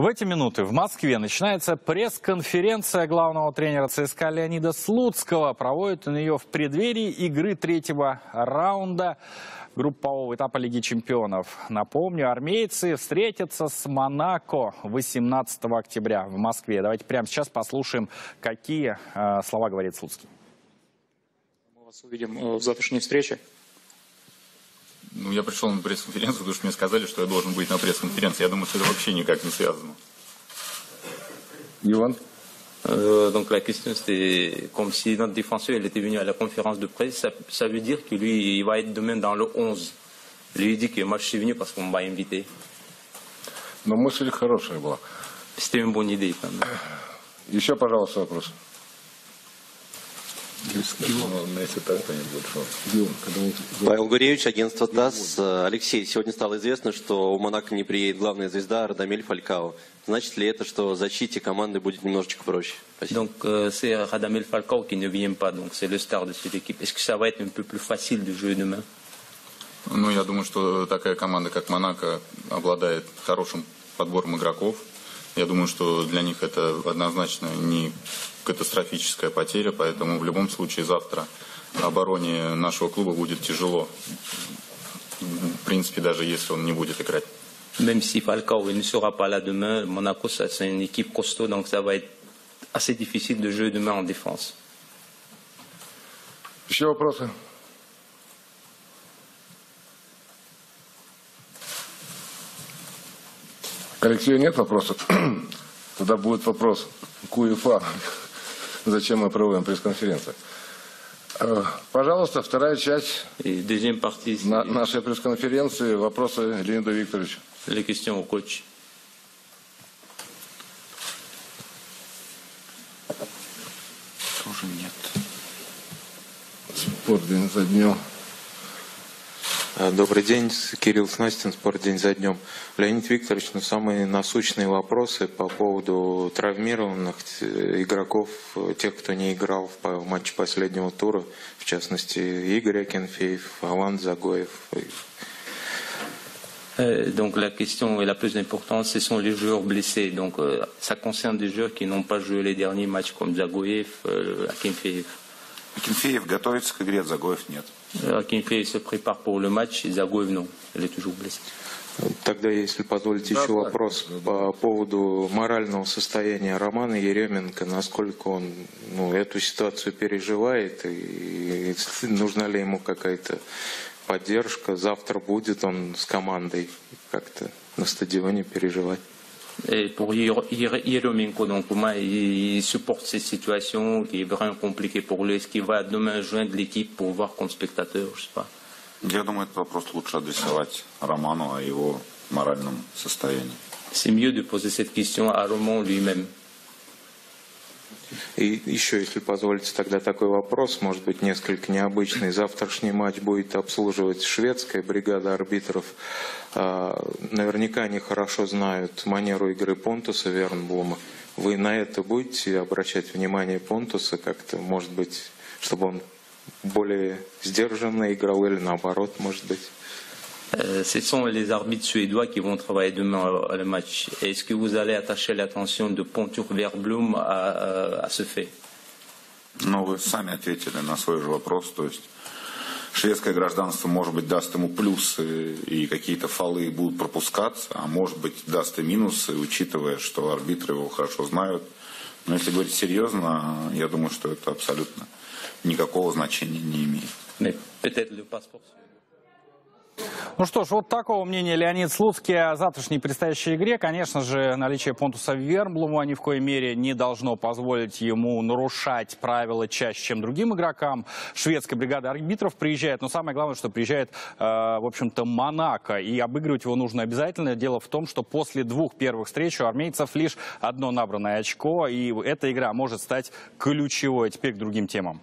В эти минуты в Москве начинается пресс-конференция главного тренера ЦСКА Леонида Слуцкого. Проводит он ее в преддверии игры третьего раунда группового этапа Лиги чемпионов. Напомню, армейцы встретятся с Монако 18 октября в Москве. Давайте прямо сейчас послушаем, какие э, слова говорит Слуцкий. Мы вас увидим э, в завтрашней встрече. Ну, я пришел на пресс-конференцию, потому что мне сказали, что я должен быть на пресс-конференции. Я думаю, что это вообще никак не связано. Иван Euh, donc la question c'était comme si notre défenseur il était venu à la conférence de presse, ça, ça veut dire que lui il va être demain dans le 11. Lui il dit que moi je suis venu parce qu'on m'a invité. Но мысль хорошая была. C'était une bonne idée quand même. Еще, пожалуйста, вопрос. Павел Гуреевич, агентство ТАСС. Алексей, сегодня стало известно, что у Монако не приедет главная звезда Радамель Фалькао. Значит ли это, что защите команды будет немножечко проще? Спасибо. Donc euh, c'est Radamel Falcao qui ne vient pas, donc c'est le star de cette équipe. Est-ce que ça va être un peu plus facile de jouer demain Ну, я думаю, что такая команда, как Монако, обладает хорошим подбором игроков. Я думаю, что для них это однозначно не катастрофическая потеря, поэтому в любом случае завтра обороне нашего клуба будет тяжело. В принципе, даже если он не будет играть. Même si Falcao il ne sera pas là demain, Monaco c'est une équipe costaud, donc ça va être assez difficile de jouer demain en défense. Еще вопросы? К Алексею нет вопросов? Тогда будет вопрос к УЕФА. Зачем мы проводим пресс-конференцию? Э, Пожалуйста, вторая часть на- нашей пресс-конференции. Вопросы Леониду Викторовичу. les questions au coach. Тоже нет. Спорт день за днем. А, Добрый день, Кирилл Снастин, спорт день за днем. Леонид Викторович, ну, самые насущные вопросы по поводу травмированных э, игроков, э, тех, кто не играл в матче последнего тура, в частности, Игорь Акинфеев, Алан Загоев. Donc la question la plus importante, ce sont les joueurs blessés. Donc euh, ça concerne des joueurs qui n'ont pas joué les derniers matchs comme Zagoyev, euh, Akinfeev. Акинфеев готовится к игре, Загоев нет. Euh, Akinfeev se prépare pour le match, Zagoyev non, il est toujours blessé. Тогда, если позволите, Да, еще да, вопрос да, да. по поводу морального состояния Романа Еременко, насколько он ну, эту ситуацию переживает, и, и нужна ли ему какая-то поддержка, завтра будет он с командой как-то на стадионе переживать. Et pour Yero- Yere- Yeremenko, donc pour moi, il, il supporte cette situation qui est vraiment compliquée pour lui. Est-ce qu'il va demain joindre l'équipe pour voir comme spectateur Je sais pas. Я думаю, этот вопрос лучше адресовать Роману о его моральном состоянии. C'est mieux de poser cette question à Roman lui-même. И еще, если позволите, тогда такой вопрос, может быть, несколько необычный. Завтрашний матч будет обслуживать шведская бригада арбитров. А, Наверняка они хорошо знают манеру игры Понтуса Вернблума. Вы на это будете обращать внимание Понтуса как-то, может быть, чтобы он более сдержанно играл или наоборот, может быть? Euh, ce sont les arbitres suédois qui vont travailler demain à- à le match. Est-ce que vous allez attacher l'attention de Pontur Verblum à, à- à ce fait Но вы сами ответили на свой же вопрос. То есть шведское гражданство, может быть, даст ему плюсы и какие-то фолы будут пропускаться, а может быть, даст и минусы, учитывая, что арбитры его хорошо знают. Но если говорить серьезно, я думаю, что это абсолютно никакого значения не имеет. Peut-être le passeport. Ну что ж, вот такого мнения Леонид Слуцкий о завтрашней предстоящей игре. Конечно же, наличие Понтуса Верблума ни в коей мере не должно позволить ему нарушать правила чаще, чем другим игрокам. Шведская бригада арбитров приезжает, но самое главное, что приезжает, э, в общем-то, Монако. И обыгрывать его нужно обязательно. Дело в том, что после двух первых встреч у армейцев лишь одно набранное очко, и эта игра может стать ключевой. Теперь к другим темам.